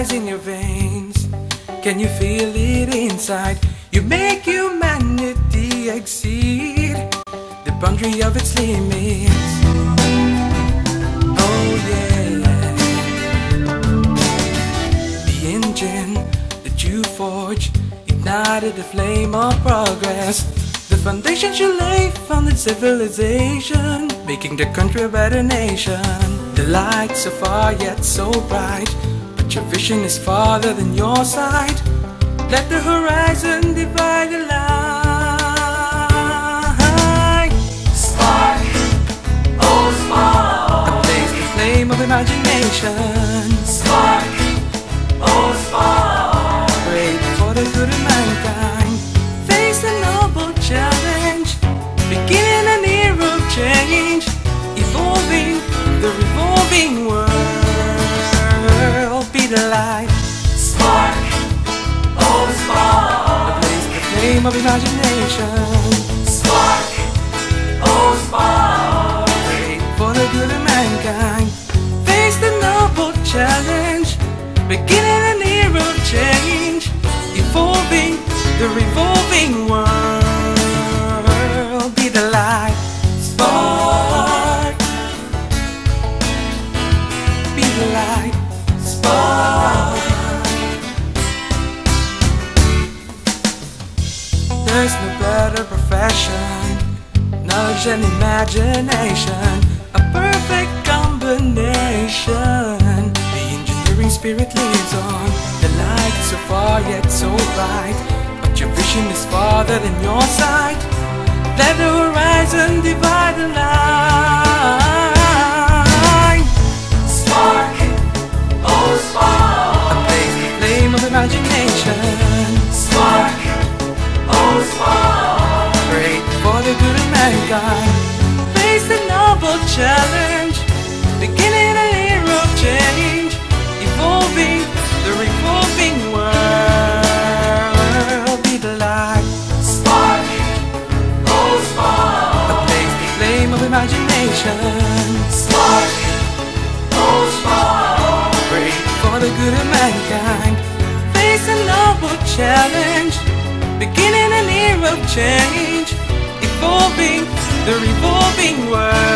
rise in your veins. Can you feel it inside? You make humanity exceed the boundary of its limits. Oh yeah. The engine that you forged ignited the flame of progress. The foundations you lay founded civilization, making the country a better nation. The light so far yet so bright, but your vision is farther than your sight. Let the horizon divide the light. Spark, oh spark, flame of imagination. spark, oh spark, flame of imagination. There's no better profession knowledge and imagination, a perfect combination. The engineering spirit lives on, the light so far yet so bright, but your vision is farther than your sight. Let the of. Face the noble challenge. Beginning an era of change. Evolving the revolving world. Be the light. spark, oh spark, Blaze the flame of imagination. spark, oh spark, Great for the good of mankind. Face a noble challenge. Beginning an era of change. The revolving world.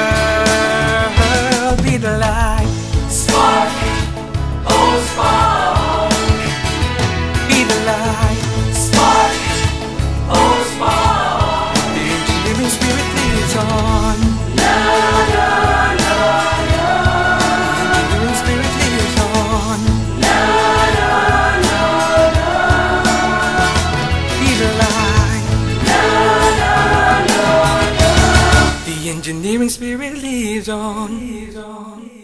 Engineering spirit lives on. Lives on.